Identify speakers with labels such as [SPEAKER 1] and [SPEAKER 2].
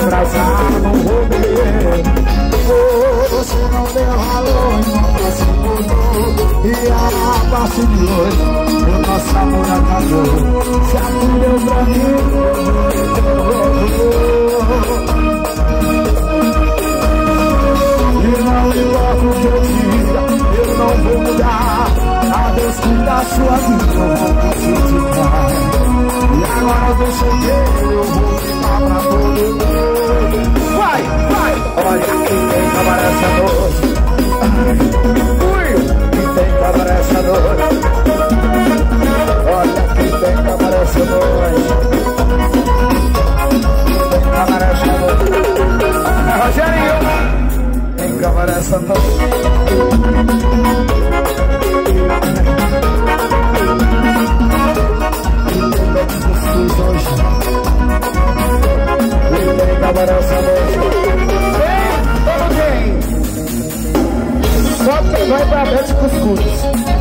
[SPEAKER 1] abraçar no rolê Você não deu valor não classificou E a partir de hoje o nosso amor acabou Se a tu deu pra mim, E não importa o que eu diga, eu não vou mudar A Deus cuida da sua vida, eu vou E agora eu vou ficar Tem câmera essa noite Só quem vai pra Beto Cuscuz